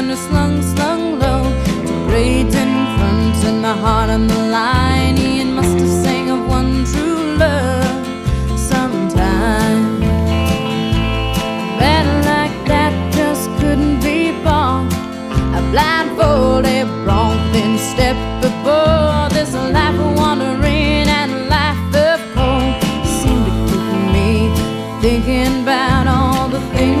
kinda slung, slung low. Two braids in front and my heart on the line. Ian must have sang of one true love sometime. Better like that just couldn't be born. A blindfolded wrong. then step before this life of wandering and life of cold. Seemed to keep me thinking about all the things.